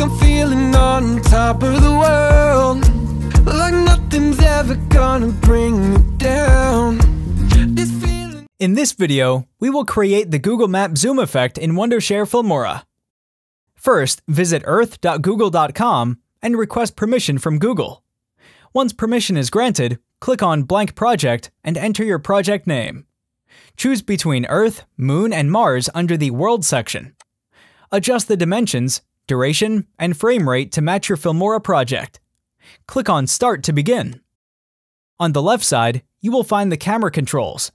up feeling on top of the world Like nothing's ever gonna bring me down This In this video, we will create the Google Map zoom effect in Wondershare Filmora. First, visit earth.google.com and request permission from Google. Once permission is granted, click on Blank Project and enter your project name. Choose between Earth, Moon, and Mars under the World section. Adjust the dimensions, duration, and frame rate to match your Filmora project. Click on Start to begin. On the left side, you will find the camera controls.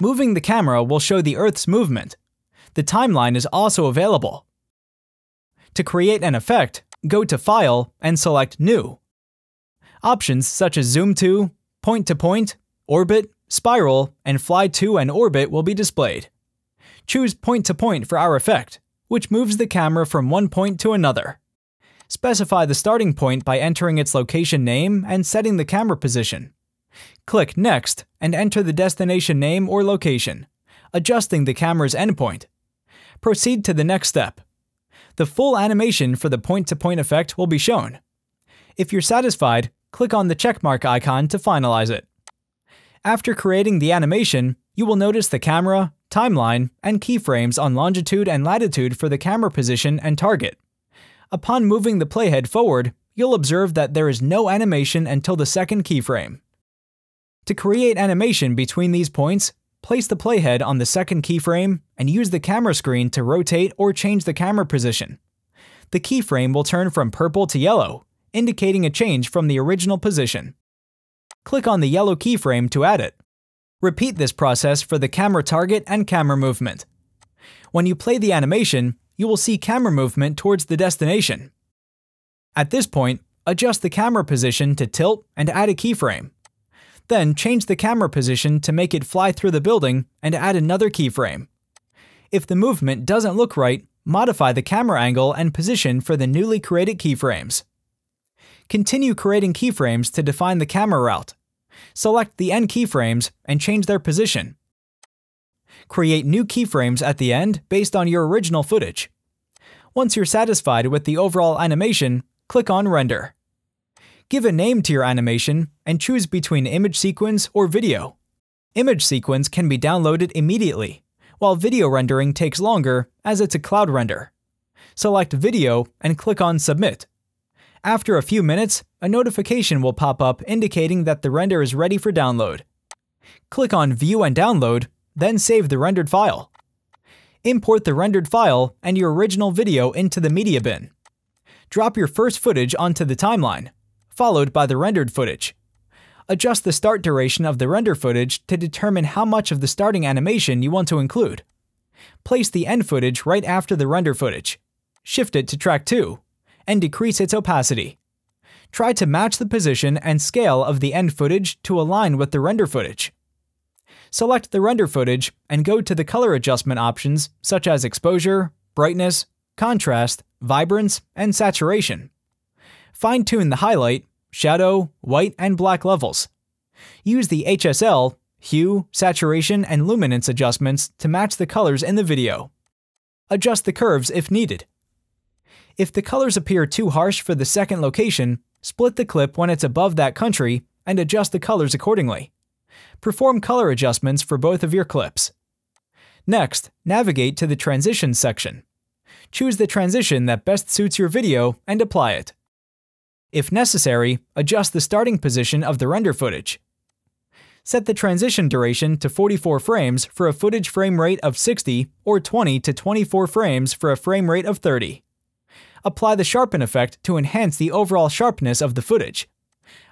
Moving the camera will show the Earth's movement. The timeline is also available. To create an effect, go to File and select New. Options such as Zoom to, Point to Point, Orbit, Spiral, and Fly to and Orbit will be displayed. Choose Point to Point for our effect, which moves the camera from one point to another. Specify the starting point by entering its location name and setting the camera position. Click Next and enter the destination name or location, adjusting the camera's endpoint. Proceed to the next step. The full animation for the point-to-point effect will be shown. If you're satisfied, click on the checkmark icon to finalize it. After creating the animation, you will notice the camera, timeline, and keyframes on longitude and latitude for the camera position and target. Upon moving the playhead forward, you'll observe that there is no animation until the second keyframe. To create animation between these points, place the playhead on the second keyframe and use the camera screen to rotate or change the camera position. The keyframe will turn from purple to yellow, indicating a change from the original position. Click on the yellow keyframe to add it. Repeat this process for the camera target and camera movement. When you play the animation, you will see camera movement towards the destination. At this point, adjust the camera position to tilt and add a keyframe. Then change the camera position to make it fly through the building and add another keyframe. If the movement doesn't look right, modify the camera angle and position for the newly created keyframes. Continue creating keyframes to define the camera route. Select the end keyframes and change their position. Create new keyframes at the end based on your original footage. Once you're satisfied with the overall animation, click on Render. Give a name to your animation and choose between image sequence or video. Image sequence can be downloaded immediately, while video rendering takes longer as it's a cloud render. Select Video and click on Submit. After a few minutes, a notification will pop up indicating that the render is ready for download. Click on View and Download, then save the rendered file. Import the rendered file and your original video into the media bin. Drop your first footage onto the timeline, followed by the rendered footage. Adjust the start duration of the render footage to determine how much of the starting animation you want to include. Place the end footage right after the render footage. Shift it to track 2 and decrease its opacity. Try to match the position and scale of the end footage to align with the render footage. Select the render footage and go to the color adjustment options such as exposure, brightness, contrast, vibrance, and saturation. Fine-tune the highlight, shadow, white, and black levels. Use the HSL, hue, saturation, and luminance adjustments to match the colors in the video. Adjust the curves if needed. If the colors appear too harsh for the second location, split the clip when it's above that country and adjust the colors accordingly. Perform color adjustments for both of your clips. Next, navigate to the Transitions section. Choose the transition that best suits your video and apply it. If necessary, adjust the starting position of the render footage. Set the transition duration to 44 frames for a footage frame rate of 60 or 20 to 24 frames for a frame rate of 30 apply the sharpen effect to enhance the overall sharpness of the footage.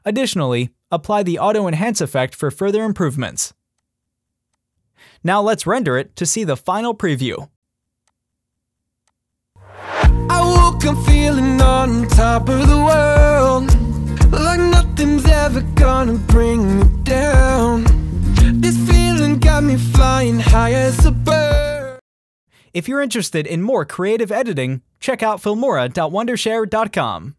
Additionally, apply the auto enhance effect for further improvements. Now let's render it to see the final preview. I woke up feeling on top of the world Like nothing's ever gonna bring me down This feeling got me flying high as a bird If you're interested in more creative editing, check out filmora.wondershare.com.